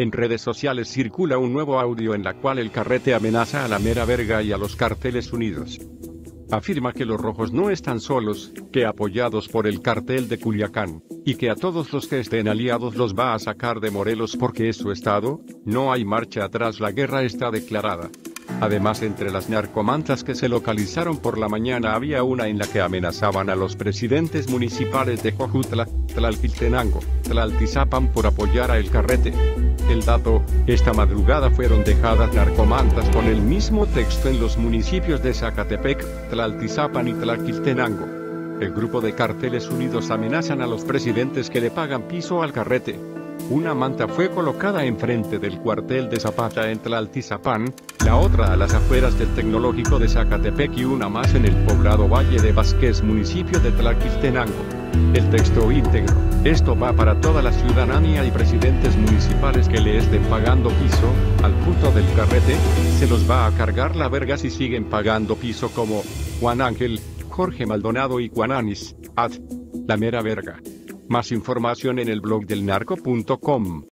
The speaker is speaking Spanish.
En redes sociales circula un nuevo audio en la cual el carrete amenaza a la mera verga y a los carteles unidos. Afirma que los rojos no están solos, que apoyados por el cartel de Culiacán, y que a todos los que estén aliados los va a sacar de Morelos porque es su estado, no hay marcha atrás, la guerra está declarada. Además, entre las narcomantas que se localizaron por la mañana había una en la que amenazaban a los presidentes municipales de Cojutla, Tlalquiltenango, Tlaltizapan por apoyar a el carrete. El dato, esta madrugada fueron dejadas narcomantas con el mismo texto en los municipios de Zacatepec, Tlaltizapan y Tlalquiltenango. El grupo de carteles unidos amenazan a los presidentes que le pagan piso al carrete. Una manta fue colocada enfrente del cuartel de Zapata en Tlaltizapán, la otra a las afueras del tecnológico de Zacatepec y una más en el poblado Valle de Vázquez, municipio de Tlaquiltenango. El texto íntegro. Esto va para toda la ciudadanía y presidentes municipales que le estén pagando piso, al punto del carrete, se los va a cargar la verga si siguen pagando piso como Juan Ángel, Jorge Maldonado y Juananis, ad la mera verga. Más información en el blog del narco.com.